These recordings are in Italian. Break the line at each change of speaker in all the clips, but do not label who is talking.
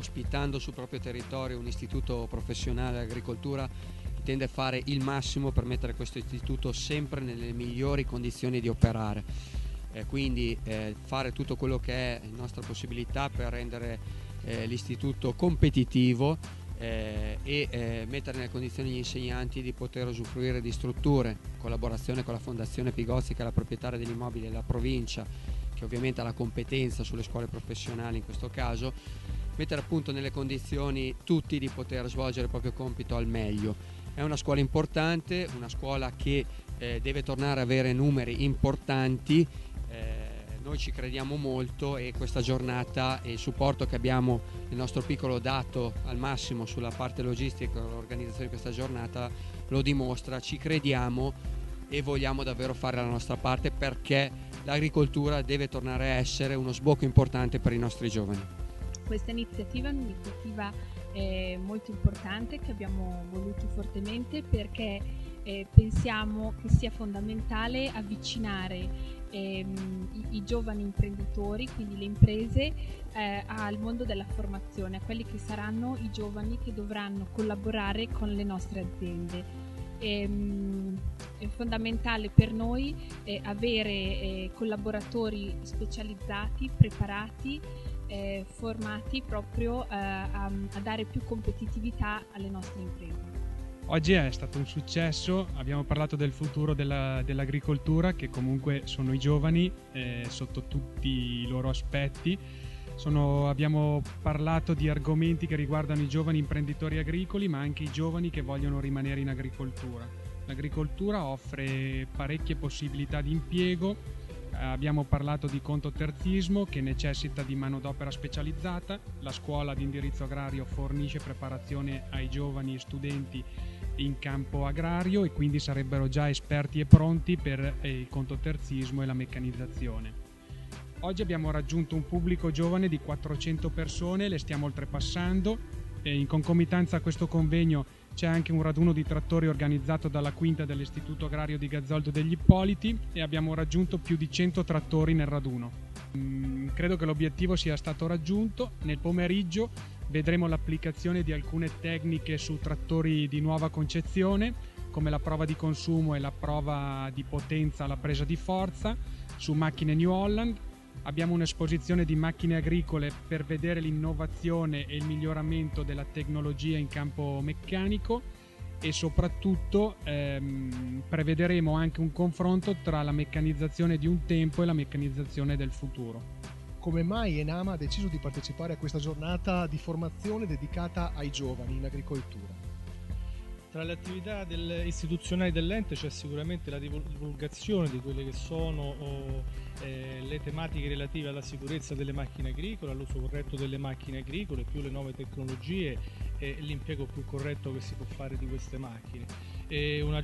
ospitando sul proprio territorio un istituto professionale agricoltura intende fare il massimo per mettere questo istituto sempre nelle migliori condizioni di operare. Eh, quindi eh, fare tutto quello che è nostra possibilità per rendere eh, l'istituto competitivo eh, e eh, mettere nelle condizioni gli insegnanti di poter usufruire di strutture, collaborazione con la Fondazione Pigozzi che è la proprietaria degli immobili della provincia, che ovviamente ha la competenza sulle scuole professionali in questo caso, mettere appunto nelle condizioni tutti di poter svolgere il proprio compito al meglio. È una scuola importante, una scuola che eh, deve tornare ad avere numeri importanti. Eh, noi ci crediamo molto e questa giornata e il supporto che abbiamo nel nostro piccolo dato al massimo sulla parte logistica e l'organizzazione di questa giornata lo dimostra, ci crediamo e vogliamo davvero fare la nostra parte perché l'agricoltura deve tornare a essere uno sbocco importante per i nostri giovani.
Questa iniziativa è un'iniziativa eh, molto importante che abbiamo voluto fortemente perché eh, pensiamo che sia fondamentale avvicinare ehm, i, i, giovani imprenditori, quindi le imprese, eh, al mondo della formazione, a quelli che saranno i giovani che dovranno collaborare con le nostre aziende. Ehm, è fondamentale per noi eh, avere eh, collaboratori specializzati, preparati eh, formati proprio eh, a, a dare più competitività alle nostre imprese.
Oggi è stato un successo, abbiamo parlato del futuro della, dell'agricoltura che comunque sono i giovani eh, sotto tutti i loro aspetti. Sono, abbiamo parlato di argomenti che riguardano i giovani imprenditori agricoli ma anche i giovani che vogliono rimanere in agricoltura. L'agricoltura offre parecchie possibilità di impiego, abbiamo parlato di conto terzismo che necessita di manodopera specializzata, la scuola di indirizzo agrario fornisce preparazione ai giovani studenti in campo agrario e quindi sarebbero già esperti e pronti per eh, il conto terzismo e la meccanizzazione. Oggi abbiamo raggiunto un pubblico giovane di 400 persone, le stiamo oltrepassando e in concomitanza a questo convegno c'è anche un raduno di trattori organizzato dalla quinta dell'Istituto Agrario di Gazzoldo degli Ippoliti e abbiamo raggiunto più di 100 trattori nel raduno. Mm, credo che l'obiettivo sia stato raggiunto. Nel pomeriggio vedremo l'applicazione di alcune tecniche su trattori di nuova concezione, come la prova di consumo e la prova di potenza alla presa di forza, su macchine New Holland Abbiamo un'esposizione di macchine agricole per vedere l'innovazione e il miglioramento della tecnologia in campo meccanico e soprattutto ehm, prevederemo anche un confronto tra la meccanizzazione di un tempo e la meccanizzazione del futuro.
Come mai Enama ha deciso di partecipare a questa giornata di formazione dedicata ai giovani in agricoltura?
Tra le attività del, istituzionali dell'ente c'è sicuramente la divulgazione di quelle che sono oh, eh, le tematiche relative alla sicurezza delle macchine agricole, all'uso corretto delle macchine agricole, più le nuove tecnologie e l'impiego più corretto che si può fare di queste macchine. Una,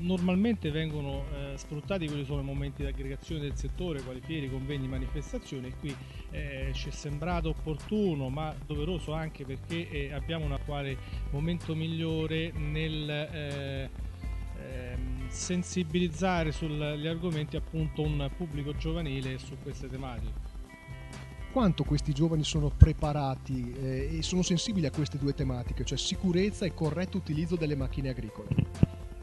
normalmente vengono eh, sfruttati quelli sono i momenti di aggregazione del settore, quali fieri, convegni, manifestazioni e qui eh, ci è sembrato opportuno ma doveroso anche perché eh, abbiamo un attuale momento migliore nel eh, ehm, sensibilizzare sugli argomenti appunto un pubblico giovanile su queste tematiche
quanto questi giovani sono preparati eh, e sono sensibili a queste due tematiche, cioè sicurezza e corretto utilizzo delle macchine agricole?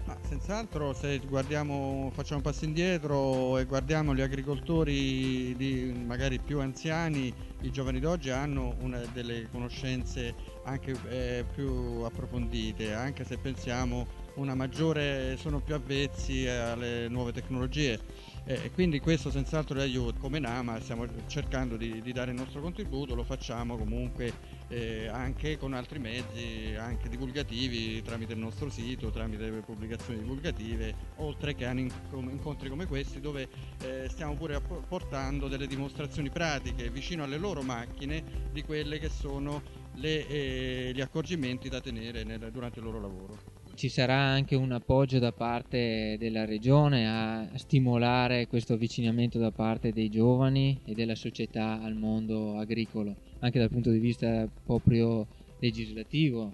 Ma senz'altro se guardiamo, facciamo un passo indietro e guardiamo gli agricoltori di, magari più anziani, i giovani d'oggi hanno delle conoscenze anche eh, più approfondite, anche se pensiamo maggiore, sono più avvezzi alle nuove tecnologie e quindi questo senz'altro li aiuta. Come Nama stiamo cercando di, di dare il nostro contributo, lo facciamo comunque eh, anche con altri mezzi, anche divulgativi, tramite il nostro sito, tramite pubblicazioni divulgative, oltre che a incontri come questi dove eh, stiamo pure portando delle dimostrazioni pratiche vicino alle loro macchine di quelle che sono le, eh, gli accorgimenti da tenere nel, durante il loro lavoro
ci sarà anche un appoggio da parte della regione a stimolare questo avvicinamento da parte dei giovani e della società al mondo agricolo, anche dal punto di vista proprio legislativo.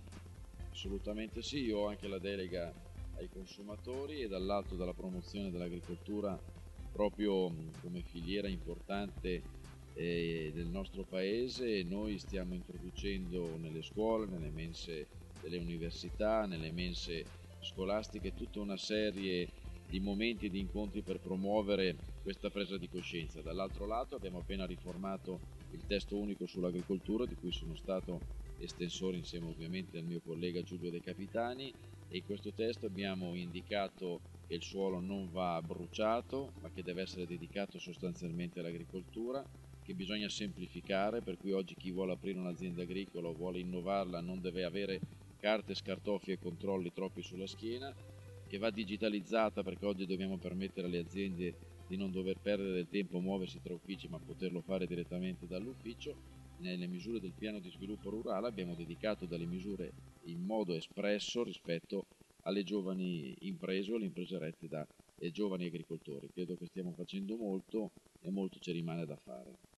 Assolutamente sì, io ho anche la delega ai consumatori e dall'alto dalla promozione dell'agricoltura proprio come filiera importante eh, del nostro paese. Noi stiamo introducendo nelle scuole, nelle mense delle università, nelle mense scolastiche tutta una serie di momenti e di incontri per promuovere questa presa di coscienza. Dall'altro lato abbiamo appena riformato il testo unico sull'agricoltura di cui sono stato estensore insieme ovviamente al mio collega Giulio De Capitani e in questo testo abbiamo indicato che il suolo non va bruciato ma che deve essere dedicato sostanzialmente all'agricoltura, che bisogna semplificare per cui oggi chi vuole aprire un'azienda agricola o vuole innovarla non deve avere carte, scartoffie e controlli troppi sulla schiena, che va digitalizzata perché oggi dobbiamo permettere alle aziende di non dover perdere del tempo a muoversi tra uffici ma poterlo fare direttamente dall'ufficio. Nelle misure del piano di sviluppo rurale abbiamo dedicato delle misure in modo espresso rispetto alle giovani imprese o alle imprese rette da giovani agricoltori. Credo che stiamo facendo molto e molto ci rimane da fare.